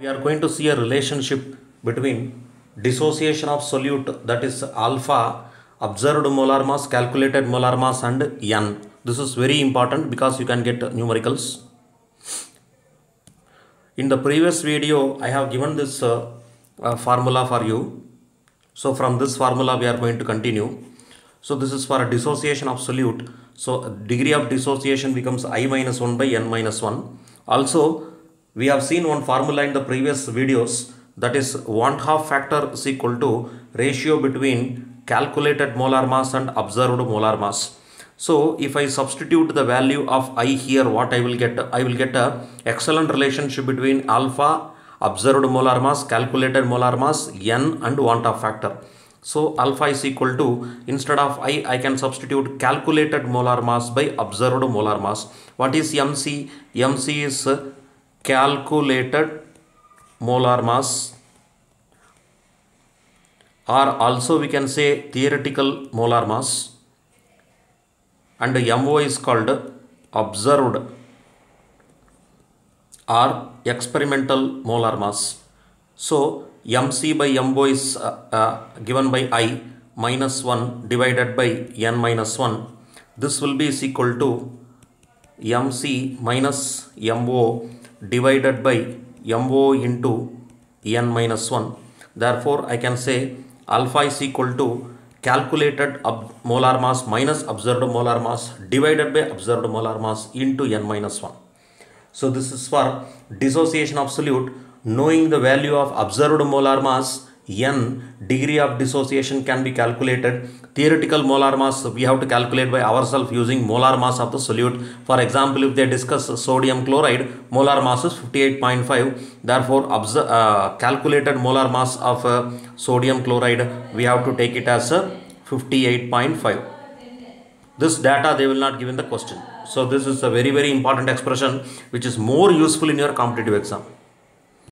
We are going to see a relationship between dissociation of solute that is alpha observed molar mass, calculated molar mass and n. This is very important because you can get numericals. In the previous video, I have given this uh, uh, formula for you. So from this formula, we are going to continue. So this is for a dissociation of solute. So degree of dissociation becomes i minus 1 by n minus 1. Also, we have seen one formula in the previous videos that is van 't Hoff factor is equal to ratio between calculated molar mass and observed molar mass. So if I substitute the value of i here what I will get I will get a excellent relationship between alpha observed molar mass calculated molar mass n and van 't Hoff factor. So alpha is equal to instead of i I can substitute calculated molar mass by observed molar mass. What is MC? MC is calculated molar mass or also we can say theoretical molar mass and MO is called observed or experimental molar mass. So MC by MO is uh, uh, given by I minus 1 divided by n minus 1. This will be is equal to MC minus MO divided by MO into n minus 1. Therefore, I can say alpha is equal to calculated molar mass minus observed molar mass divided by observed molar mass into n minus 1. So this is for dissociation of solute. Knowing the value of observed molar mass n degree of dissociation can be calculated. Theoretical molar mass we have to calculate by ourselves using molar mass of the solute. For example, if they discuss sodium chloride, molar mass is 58.5. Therefore, uh, calculated molar mass of uh, sodium chloride we have to take it as uh, 58.5. This data they will not give in the question. So this is a very very important expression which is more useful in your competitive exam.